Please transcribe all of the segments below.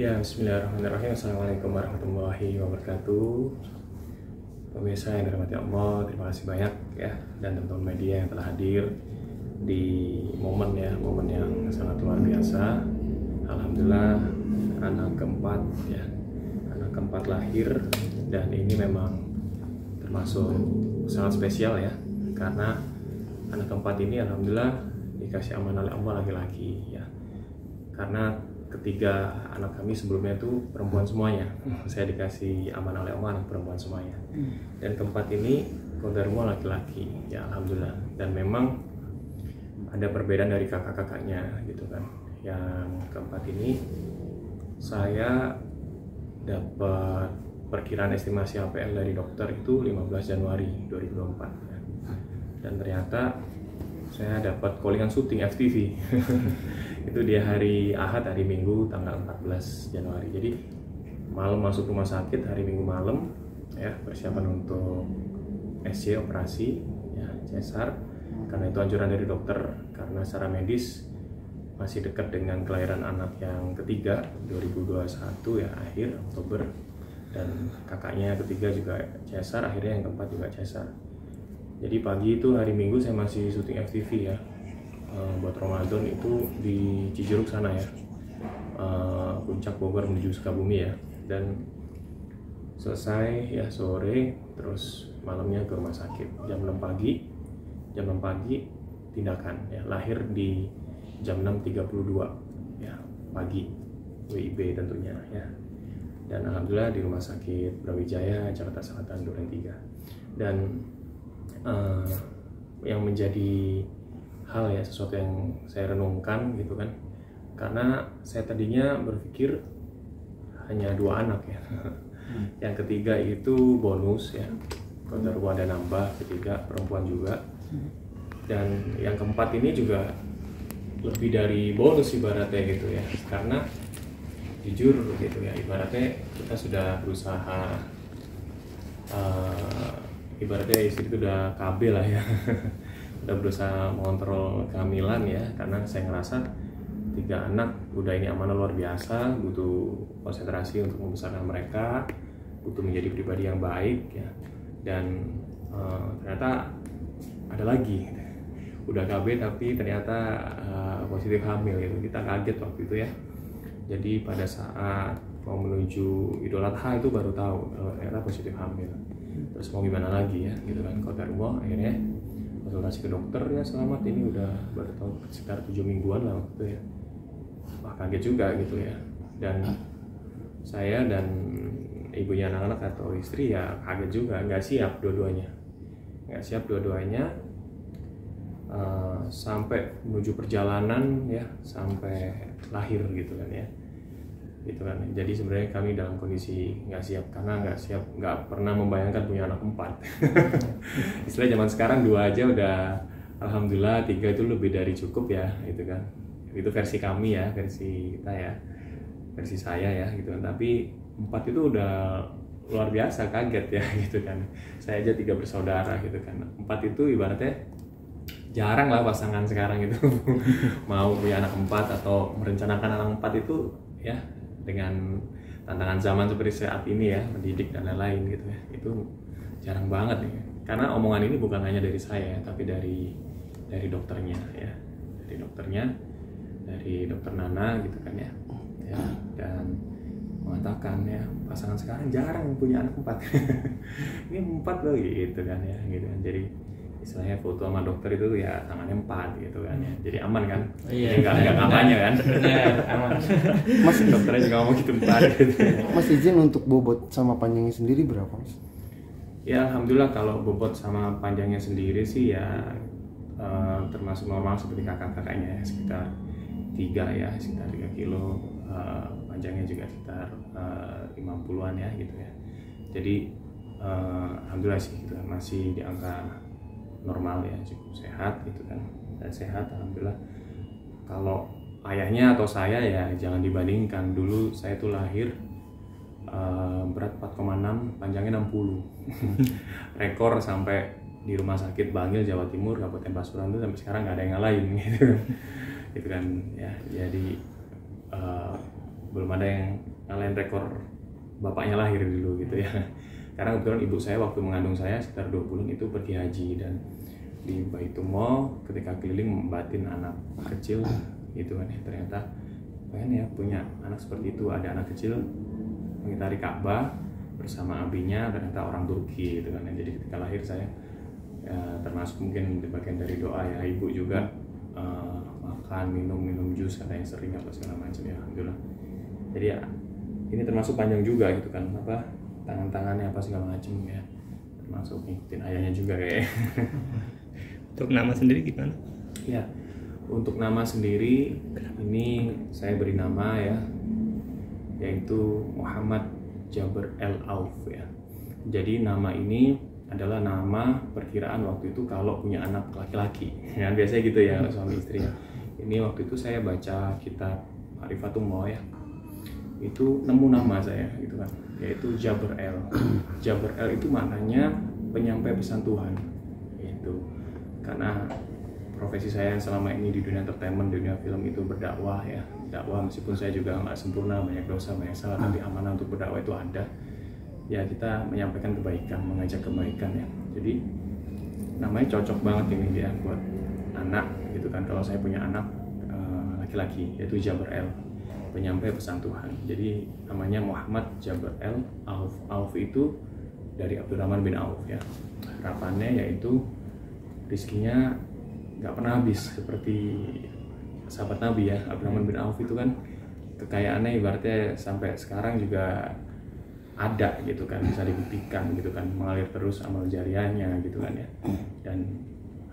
Ya, Bismillahirrahmanirrahim. Assalamualaikum warahmatullahi wabarakatuh. Pemirsa yang dirahmati Allah, terima kasih banyak ya dan teman-teman media yang telah hadir di momen ya, momen yang sangat luar biasa. Alhamdulillah anak keempat ya, anak keempat lahir dan ini memang termasuk sangat spesial ya karena anak keempat ini alhamdulillah dikasih amanah oleh Allah laki-laki ya. Karena ketiga anak kami sebelumnya itu perempuan semuanya. Saya dikasih amanah oleh Allah anak perempuan semuanya. Dan keempat ini kodarmu laki-laki. Ya alhamdulillah. Dan memang ada perbedaan dari kakak-kakaknya gitu kan. Yang keempat ini saya dapat perkiraan estimasi APL dari dokter itu 15 Januari 2024 ya. dan ternyata saya dapat callingan syuting FTV itu di hari Ahad hari Minggu tanggal 14 Januari. Jadi malam masuk rumah sakit hari Minggu malam ya persiapan untuk SC operasi ya cesar karena itu anjuran dari dokter karena secara medis masih dekat dengan kelahiran anak yang ketiga 2021 ya akhir Oktober. Dan kakaknya ketiga juga cesar akhirnya yang keempat juga cesar jadi pagi itu hari Minggu saya masih syuting FTV ya. Uh, buat Ramadan itu di Cijeruk sana ya. Uh, puncak Bogor menuju Sukabumi ya. Dan selesai ya sore terus malamnya ke rumah sakit. Jam 6 pagi jam 6 pagi tindakan ya. Lahir di jam 6.32 ya pagi. WIB tentunya ya. Dan alhamdulillah di rumah sakit Brawijaya Jakarta Selatan Duren 3 dan uh, yang menjadi hal ya sesuatu yang saya renungkan gitu kan. Karena saya tadinya berpikir hanya dua anak ya. Hmm. yang ketiga itu bonus ya. Kalau ada nambah ketiga perempuan juga. Dan yang keempat ini juga lebih dari bonus ibaratnya gitu ya. Karena jujur gitu ya ibaratnya kita sudah berusaha uh, ibaratnya istri itu udah KB lah ya. Udah berusaha mengontrol kehamilan ya karena saya ngerasa tiga anak udah ini amanah luar biasa butuh konsentrasi untuk membesarkan mereka butuh menjadi pribadi yang baik ya. Dan uh, ternyata ada lagi. Udah KB tapi ternyata uh, positif hamil gitu. Kita kaget waktu itu ya. Jadi pada saat mau menuju Idul Adha itu baru tahu kalau ternyata positif hamil terus mau gimana lagi ya gitu kan kalau rumah akhirnya konsultasi ke dokter ya selamat ini udah baru tahu sekitar tujuh mingguan lah waktu ya. Wah kaget juga gitu ya. Dan saya dan ibunya anak-anak atau istri ya kaget juga nggak siap dua-duanya. Nggak siap dua-duanya uh, sampai menuju perjalanan ya sampai lahir gitu kan ya gitu kan. Jadi sebenarnya kami dalam kondisi nggak siap karena nggak siap nggak pernah membayangkan punya anak empat. Istilah zaman sekarang dua aja udah alhamdulillah tiga itu lebih dari cukup ya gitu kan. Itu versi kami ya versi kita ya versi saya ya gitu kan. Tapi empat itu udah luar biasa kaget ya gitu kan. Saya aja tiga bersaudara gitu kan. Empat itu ibaratnya jarang lah pasangan sekarang itu. Mau punya anak empat atau merencanakan anak empat itu ya dengan tantangan zaman seperti saat ini ya mendidik dan lain-lain gitu ya. Itu jarang banget nih karena omongan ini bukan hanya dari saya tapi dari dari dokternya ya. Dari dokternya dari dokter Nana gitu kan ya. Ya dan mengatakan ya pasangan sekarang jarang punya anak empat. Ini empat loh gitu kan ya gitu kan. Jadi istilahnya foto sama dokter itu ya tangannya empat gitu kan ya. Jadi aman kan? Iya. Nggak nggak kampanye kan? Iya aman. Mas dokternya juga ngomong gitu empat gitu mas izin untuk bobot sama panjangnya sendiri berapa mas? Ya alhamdulillah kalau bobot sama panjangnya sendiri sih ya uh, termasuk normal seperti kakak-kakaknya ya sekitar tiga ya sekitar tiga kilo. Uh, panjangnya juga sekitar lima uh, puluhan ya gitu ya. Jadi uh, alhamdulillah sih gitu masih di angka normal ya cukup sehat gitu kan. Dan sehat alhamdulillah. Kalau ayahnya atau saya ya jangan dibandingkan. Dulu saya tuh lahir uh, berat 4,6 panjangnya 60 rekor sampai di rumah sakit Bangil Jawa Timur Kabupaten Pasuruan itu sampai sekarang nggak ada yang lain gitu. Gitu kan ya. Jadi uh, belum ada yang ngalahin rekor bapaknya lahir dulu gitu ya karena kebetulan ibu saya waktu mengandung saya sekitar dua bulan itu pergi haji dan di Baitumall ketika keliling membatin anak kecil gitu kan. Ya ternyata pengen ya punya anak seperti itu. Ada anak kecil mengitari Ka'bah bersama abinya ternyata orang Turki gitu kan. Ya. jadi ketika lahir saya ya, termasuk mungkin di bagian dari doa ya ibu juga eh, makan minum minum jus katanya sering apa segala macam ya alhamdulillah. Jadi ya ini termasuk panjang juga gitu kan apa tangan-tangannya apa segala macam ya termasuk ngikutin ayahnya juga kayak Untuk nama sendiri gimana? Ya, untuk nama sendiri ini saya beri nama ya, yaitu Muhammad Jaber El Auf ya. Jadi nama ini adalah nama perkiraan waktu itu kalau punya anak laki-laki. Ya biasanya gitu ya suami istri. Ini waktu itu saya baca kitab Arifatul ya. Itu nemu nama saya gitu kan, yaitu Jaber El. Jaber El itu maknanya penyampai pesan Tuhan. Itu karena profesi saya yang selama ini di dunia entertainment, dunia film itu berdakwah ya. Dakwah meskipun saya juga nggak sempurna banyak dosa banyak salah tapi amanah untuk berdakwah itu ada. Ya kita menyampaikan kebaikan mengajak kebaikan ya. Jadi namanya cocok banget ini dia buat anak gitu kan. Kalau saya punya anak eh, laki-laki yaitu Jaber El penyampai pesan Tuhan. Jadi namanya Muhammad Jaber El Auf Auf itu dari Abdurrahman bin Auf ya. Harapannya yaitu rizkinya nggak pernah habis seperti sahabat Nabi ya Abdurrahman bin Auf itu kan kekayaannya ibaratnya sampai sekarang juga ada gitu kan bisa dibuktikan gitu kan mengalir terus amal jariahnya gitu kan ya. Dan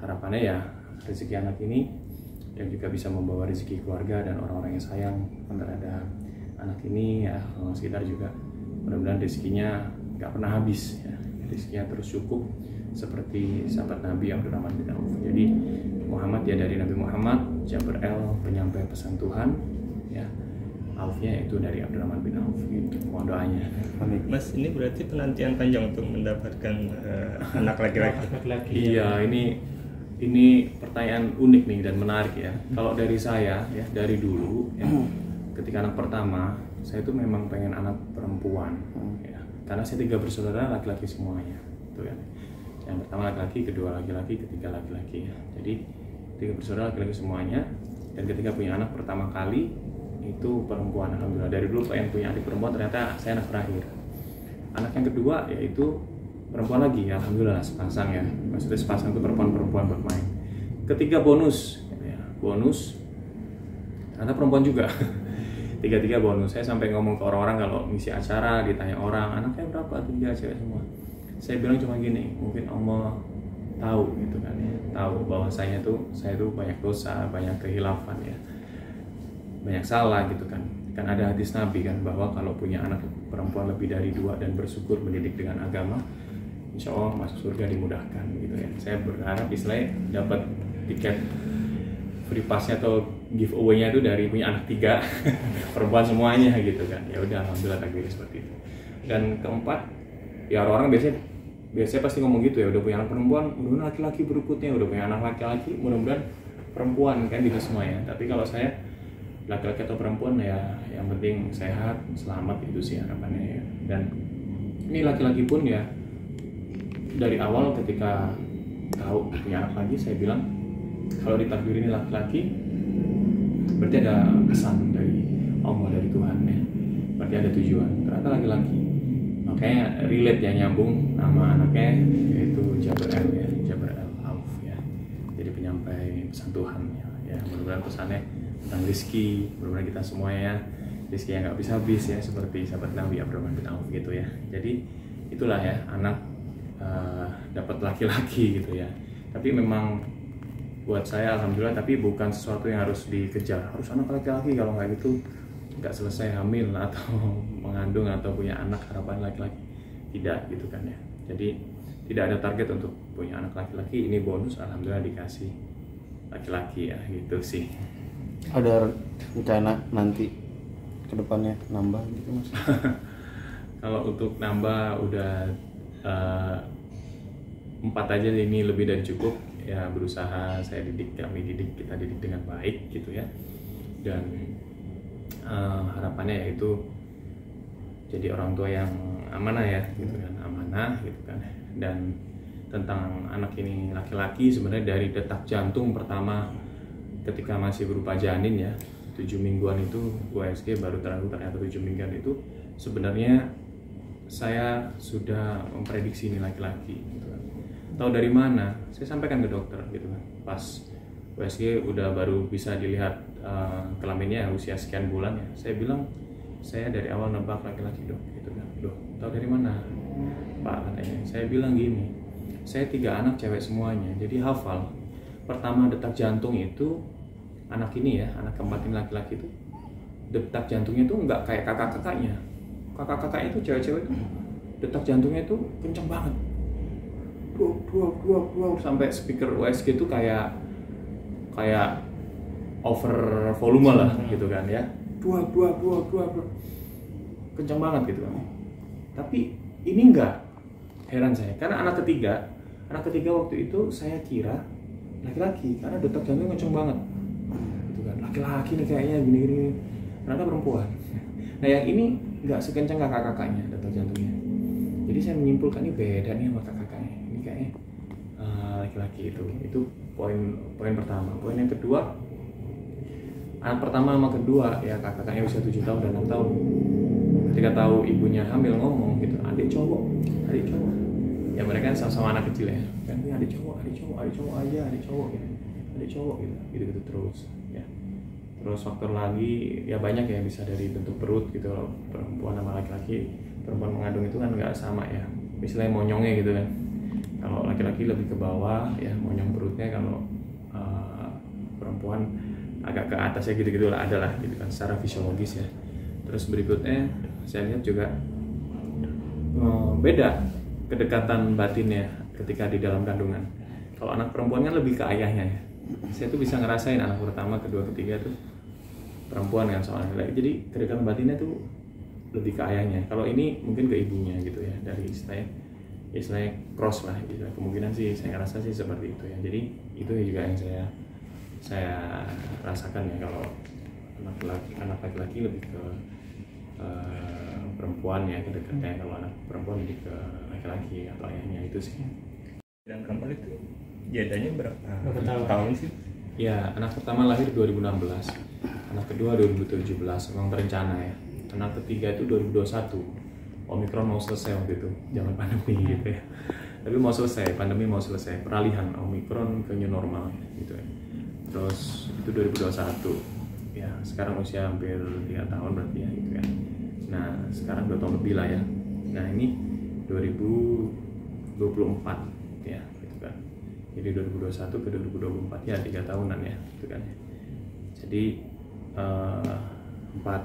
harapannya ya rezeki anak ini yang juga bisa membawa rezeki keluarga dan orang-orang yang sayang. Terhadap anak ini ya orang sekitar juga mudah-mudahan rezekinya nggak pernah habis ya. Rezekinya terus cukup seperti sahabat Nabi Abdurrahman bin Auf. Jadi Muhammad ya dari Nabi Muhammad Jaber El penyampai pesan Tuhan ya. Aufnya itu dari Abdurrahman bin Auf. Gitu mohon doanya. Amin. Mas ini berarti penantian panjang untuk mendapatkan eh, anak laki-laki. iya ini ini pertanyaan unik nih dan menarik ya. Kalau dari saya ya dari dulu ya ketika anak pertama saya tuh memang pengen anak perempuan ya. Karena saya tiga bersaudara laki-laki semuanya itu kan. Yang pertama laki-laki kedua laki-laki ketiga laki-laki ya. Jadi tiga bersaudara laki-laki semuanya. Dan ketika punya anak pertama kali itu perempuan alhamdulillah. Dari dulu pengen punya adik perempuan ternyata saya anak terakhir. Anak yang kedua yaitu perempuan lagi ya alhamdulillah sepasang ya. Maksudnya sepasang itu perempuan-perempuan bermain ketiga bonus ya, bonus. Ternyata perempuan juga. Tiga-tiga bonus. Saya sampai ngomong ke orang-orang kalau ngisi acara ditanya orang anaknya berapa? Tiga cewek semua. Saya bilang cuma gini mungkin Allah tahu gitu kan ya. Tahu bahwa saya tuh saya tuh banyak dosa banyak kehilafan ya. Banyak salah gitu kan. Kan ada hadis Nabi kan bahwa kalau punya anak perempuan lebih dari dua dan bersyukur mendidik dengan agama insya Allah masuk surga dimudahkan gitu ya. Saya berharap istilahnya dapat tiket free passnya atau giveaway-nya itu dari punya anak tiga perempuan semuanya gitu kan. Ya udah alhamdulillah takdirnya seperti itu. Dan keempat ya orang-orang biasanya biasanya pasti ngomong gitu ya udah punya anak perempuan mudah-mudahan laki-laki berikutnya udah punya anak laki-laki mudah-mudahan perempuan kan gitu semuanya tapi kalau saya laki-laki atau perempuan ya yang penting sehat selamat itu sih harapannya ya. Dan ini laki-laki pun ya dari awal ketika tahu punya anak lagi saya bilang kalau ditakdir ini laki-laki berarti ada kesan dari Allah dari Tuhan ya. Berarti ada tujuan. Ternyata laki-laki. Makanya relate ya nyambung nama anaknya yaitu Jabrel ya Jabrel Auf ya. Jadi penyampai pesan Tuhan ya, ya mudah-mudahan pesannya tentang rizki mudah-mudahan kita semuanya ya. Rizki yang nggak bisa habis ya seperti sahabat Nabi Abdurrahman bin Auf gitu ya. Jadi itulah ya anak eh, dapat laki-laki gitu ya. Tapi memang buat saya alhamdulillah tapi bukan sesuatu yang harus dikejar. Harus anak laki-laki kalau nggak gitu nggak selesai hamil atau mengandung atau punya anak harapan laki-laki. Tidak gitu kan ya. Jadi tidak ada target untuk punya anak laki-laki. Ini bonus alhamdulillah dikasih laki-laki ya gitu sih. Ada rencana nanti ke depannya nambah gitu mas? kalau untuk nambah udah eh, empat aja ini lebih dari cukup. Ya berusaha saya didik kami didik kita didik dengan baik gitu ya. Dan eh, harapannya yaitu jadi orang tua yang amanah ya gitu kan amanah gitu kan. Dan tentang anak ini laki-laki sebenarnya dari detak jantung pertama ketika masih berupa janin ya tujuh mingguan itu USG baru terlalu ternyata tujuh mingguan itu sebenarnya saya sudah memprediksi ini laki-laki gitu kan. tahu dari mana? Saya sampaikan ke dokter gitu kan. Pas USG udah baru bisa dilihat uh, kelaminnya usia sekian bulan ya saya bilang saya dari awal nebak laki-laki dok gitu kan. Dok tahu dari mana? Pak katanya. Saya bilang gini saya tiga anak cewek semuanya jadi hafal. Pertama detak jantung itu anak ini ya anak keempat ini laki-laki itu detak jantungnya itu nggak kayak kakak-kakaknya kakak-kakaknya itu cewek-cewek itu detak jantungnya itu kenceng banget. Dua dua dua dua sampai speaker USG itu kayak kayak over volume lah gitu kan ya. Dua dua dua dua dua. Kencang banget gitu kan. Tapi ini enggak heran saya karena anak ketiga anak ketiga waktu itu saya kira laki-laki karena detak jantung kencang banget. Gitu kan. Laki-laki nih kayaknya gini gini. Ternyata perempuan. Nah yang ini nggak sekencang kakak-kakaknya detak jantungnya. Jadi saya menyimpulkan ini beda nih sama kakak-kakaknya. Ini kayaknya uh, laki-laki itu. Itu poin poin pertama. Poin yang kedua anak pertama sama kedua ya kakaknya usia 7 tahun dan 6 tahun. Ketika tahu ibunya hamil ngomong gitu adik cowok adik cowok. Ya mereka kan sama-sama anak kecil ya. Kan "Ini adik cowok adik cowok adik cowok aja adik cowok gitu. Adik cowok gitu. Gitu gitu terus terus faktor lagi ya banyak ya bisa dari bentuk perut gitu. Loh perempuan sama laki-laki perempuan mengandung itu kan nggak sama ya. Misalnya monyongnya gitu kan. Kalau laki-laki lebih ke bawah ya monyong perutnya. Kalau uh, perempuan agak ke atasnya gitu-gitu lah ada lah gitu kan secara fisiologis ya. Terus berikutnya saya lihat juga eh, beda kedekatan batinnya ketika di dalam kandungan. Kalau anak perempuan kan lebih ke ayahnya ya saya tuh bisa ngerasain anak pertama kedua ketiga tuh perempuan kan soalnya. Laki jadi kedekatan batinnya tuh lebih ke ayahnya. Kalau ini mungkin ke ibunya gitu ya dari istilahnya istilahnya cross lah gitu. Kemungkinan sih saya ngerasa sih seperti itu ya. Jadi itu juga yang saya saya rasakan ya kalau anak laki anak laki-laki lebih ke eh, perempuan ya kedekatnya. Kalau anak perempuan lebih ke laki-laki atau ayahnya itu sih. Dan perempuan itu jadanya berapa, Berapa tahun? sih. Ya anak pertama lahir 2016 anak kedua 2017 memang terencana ya. Anak ketiga itu 2021 Omikron mau selesai waktu itu zaman pandemi gitu ya. Tapi mau selesai pandemi mau selesai peralihan Omikron ke new normal gitu ya. Terus itu 2021 ya sekarang usia hampir tiga tahun berarti ya gitu kan nah sekarang dua tahun lebih lah ya. Nah ini 2024 ya gitu kan jadi 2021 ke 2024 ya tiga tahunan ya gitu kan jadi eh, empat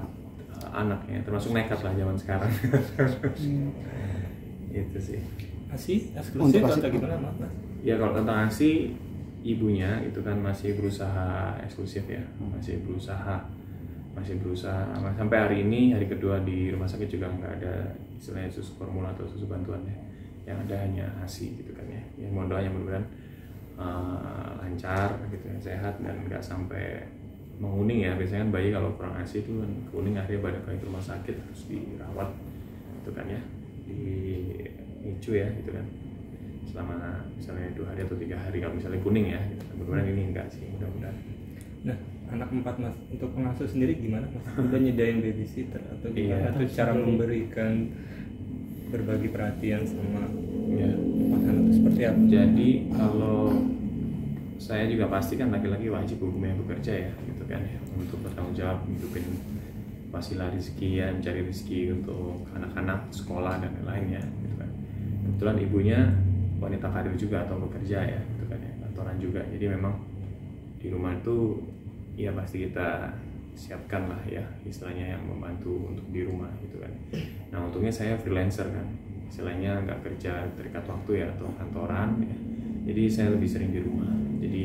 eh, anak ya termasuk nekat lah zaman sekarang. Itu sih. Asi? Eksklusif Untuk atau gimana mas? Ya kalau tentang asi ibunya itu kan masih berusaha eksklusif ya masih berusaha masih berusaha. Sampai hari ini hari kedua di rumah sakit juga nggak ada istilahnya susu formula atau susu bantuan ya. Yang ada hanya asi gitu kan ya. Yang mohon doanya mudah-mudahan eh, lancar gitu ya sehat dan nggak sampai menguning ya. Biasanya kan bayi kalau kurang asi itu kan kuning akhirnya pada balik ke rumah sakit harus dirawat itu kan ya. Di ICU ya gitu kan. Selama misalnya dua hari atau tiga hari kalau misalnya kuning ya gitu. mudah-mudahan ini enggak sih mudah-mudahan. Nah anak empat mas untuk pengasuh sendiri gimana mas? Udah nyediain babysitter atau gimana? Iya. atau cara memberikan berbagi perhatian sama ya seperti apa? Jadi kalau saya juga pasti kan laki-laki wajib hukumnya bekerja ya gitu kan ya. Untuk bertanggung jawab hidupin wasilah rezeki ya mencari rezeki untuk anak-anak sekolah dan lain-lain ya gitu kan. Kebetulan ibunya wanita karir juga atau bekerja ya gitu kan ya. Kantoran juga. Jadi memang di rumah itu ya pasti kita siapkan lah ya istilahnya yang membantu untuk di rumah gitu kan. Nah untungnya saya freelancer kan istilahnya nggak kerja terikat waktu ya atau kantoran ya. Jadi saya lebih sering di rumah. Jadi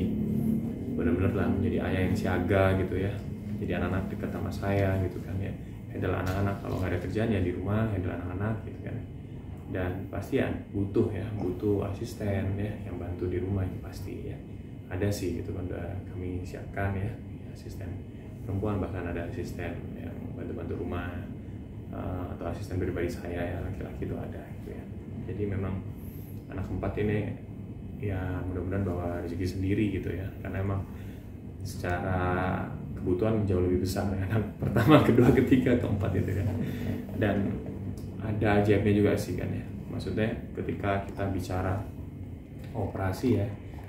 benar-benar lah menjadi ayah yang siaga gitu ya. Jadi anak-anak dekat sama saya gitu kan ya. Handle anak-anak kalau nggak ada kerjaan ya di rumah handle anak-anak gitu kan. Dan pasti ya butuh ya butuh asisten ya yang bantu di rumah itu pasti ya. Ada sih gitu kan udah kami siapkan ya asisten perempuan bahkan ada asisten yang bantu-bantu rumah eh, atau asisten pribadi saya ya laki-laki itu ada gitu ya. Jadi memang anak keempat ini ya mudah-mudahan bawa rezeki sendiri gitu ya. Karena emang secara kebutuhan jauh lebih besar ya anak pertama kedua ketiga keempat itu kan. Dan ada ajaibnya juga sih kan ya. Maksudnya ketika kita bicara operasi ya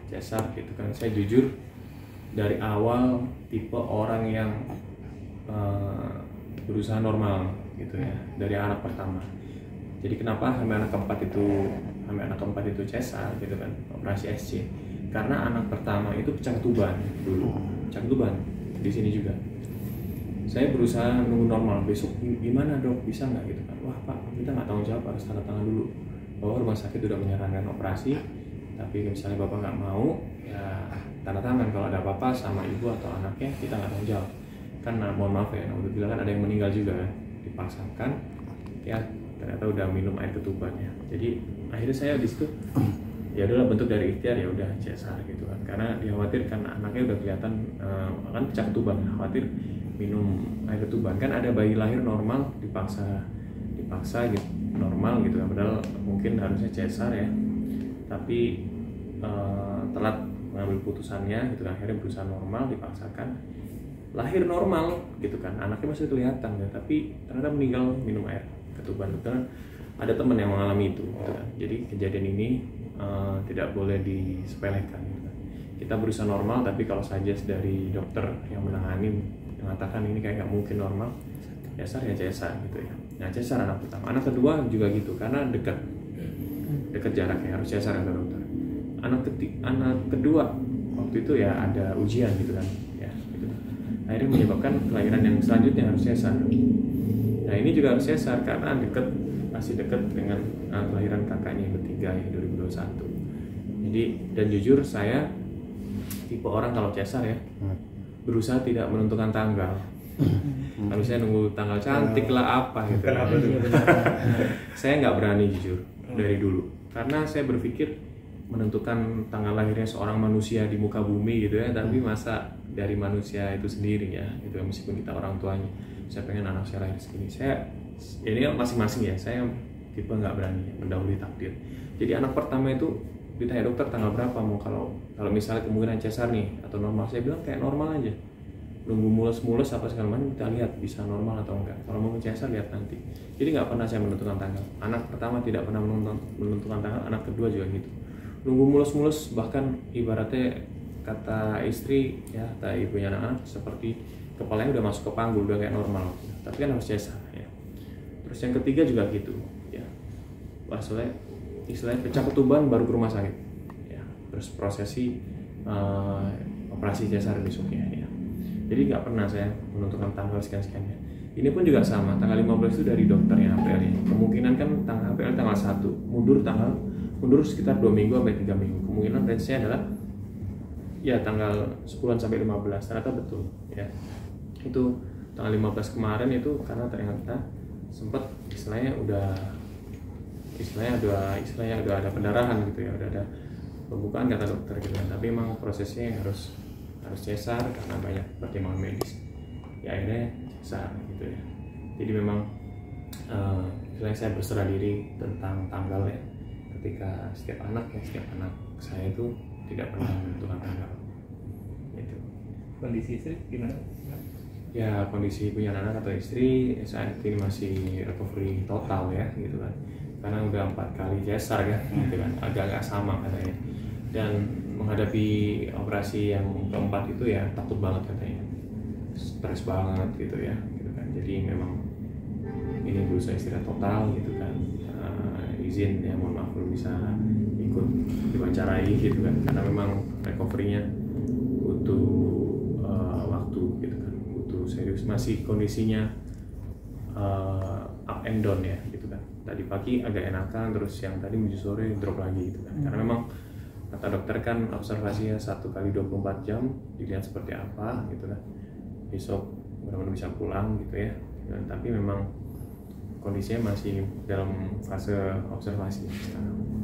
cesar gitu kan. Saya jujur dari awal tipe orang yang eh, berusaha normal gitu ya dari anak pertama. Jadi kenapa sampai anak keempat itu sampai anak keempat itu cesar gitu kan operasi SC karena anak pertama itu pecah ketuban dulu pecah ketuban di sini juga. Saya berusaha nunggu normal besok gimana dok bisa nggak gitu kan? Wah pak kita nggak tanggung jawab harus tanda tangan dulu. Bahwa rumah sakit sudah menyarankan operasi tapi misalnya bapak nggak mau ya tanda tangan. Kalau ada apa-apa sama ibu atau anaknya kita nggak tanggung jawab kan nah, mohon maaf ya bilang kan ada yang meninggal juga kan dipaksakan ya ternyata udah minum air ketuban ya jadi akhirnya saya di situ ya udahlah bentuk dari ikhtiar ya udah CSR gitu kan. Karena dikhawatirkan anaknya udah kelihatan eh, kan pecah ketuban khawatir minum air ketuban. Kan ada bayi lahir normal dipaksa dipaksa gitu normal gitu kan. Padahal mungkin harusnya CSR ya. Tapi eh, telat mengambil putusannya gitu kan. Akhirnya berusaha normal dipaksakan lahir normal gitu kan. Anaknya masih kelihatan ya tapi ternyata meninggal minum air ketuban. Kan ada teman yang mengalami itu gitu kan. Jadi kejadian ini eh, tidak boleh disepelekan gitu kan. kita berusaha normal tapi kalau saja dari dokter yang menangani mengatakan ini kayak nggak mungkin normal cesar ya cesar gitu ya. Nah cesar anak pertama. Anak kedua juga gitu karena dekat. Dekat jaraknya harus cesar kata dokter. Anak ketiga anak kedua waktu itu ya ada ujian gitu kan. ya akhirnya menyebabkan kelahiran yang selanjutnya harus cesar nah ini juga harus cesar karena dekat masih dekat dengan uh, kelahiran kakaknya yang ketiga ya 2021 jadi dan jujur saya tipe orang kalau cesar ya berusaha tidak menentukan tanggal. Harusnya nunggu tanggal cantik lah apa gitu. Kenapa tuh? saya nggak berani jujur dari dulu. Karena saya berpikir menentukan tanggal lahirnya seorang manusia di muka bumi gitu ya tapi masa dari manusia itu sendiri ya gitu meskipun kita orang tuanya. Saya pengen anak saya lahir segini. Saya ini masing-masing ya saya tipe nggak berani mendahului takdir. Jadi anak pertama itu ditanya dokter tanggal berapa mau kalau kalau misalnya kemungkinan cesar nih atau normal? Saya bilang kayak normal aja. Nunggu mulus-mulus apa segala macam kita lihat bisa normal atau enggak. Kalau mau cesar lihat nanti. Jadi nggak pernah saya menentukan tanggal. Anak pertama tidak pernah menentukan, menentukan tanggal anak kedua juga gitu. Nunggu mulus-mulus bahkan ibaratnya kata istri ya kata ibunya anak-anak seperti kepalanya udah masuk ke panggul udah kayak normal tapi kan harus cesar ya. Terus yang ketiga juga gitu ya. Wah soalnya istilahnya pecah ketuban baru ke rumah sakit ya. Terus prosesi eh, operasi cesar besoknya ya. Jadi nggak pernah saya menentukan tanggal sekian sekiannya ini pun juga sama tanggal 15 itu dari dokternya APL ya kemungkinan kan tanggal APL tanggal 1 mundur tanggal mundur sekitar dua minggu sampai tiga minggu. Kemungkinan range adalah ya tanggal 10 sampai 15 ternyata betul ya. Itu tanggal 15 kemarin itu karena ternyata sempat istilahnya udah istilahnya udah istilahnya udah ada pendarahan gitu ya udah ada pembukaan kata dokter gitu kan. Tapi emang prosesnya harus harus cesar karena banyak pertimbangan medis. Ya akhirnya cesar gitu ya. Jadi memang eh istilahnya saya berserah diri tentang tanggal ya ketika setiap anak ya setiap anak saya itu tidak pernah menentukan tanggal gitu. Kondisi istri gimana? ya kondisi punya anak atau istri saat ini masih recovery total ya gitu kan. Karena udah empat kali cesar kan gitu kan. Agak-agak sama katanya. Dan menghadapi operasi yang keempat itu ya takut banget katanya. Stres banget gitu ya gitu kan. Jadi memang ini berusaha istirahat total gitu kan. Eh, izin ya mohon maaf belum bisa ikut diwawancarai gitu kan. Karena memang recovery-nya butuh eh, waktu gitu kan. Butuh serius. Masih kondisinya eh, up and down ya gitu kan. Tadi pagi agak enakan terus yang tadi menuju sore drop lagi gitu kan. Karena memang kata dokter kan observasinya satu kali 24 jam dilihat seperti apa gitu kan. Besok benar-benar bisa pulang gitu ya. Dan, tapi memang kondisinya masih dalam fase observasi sekarang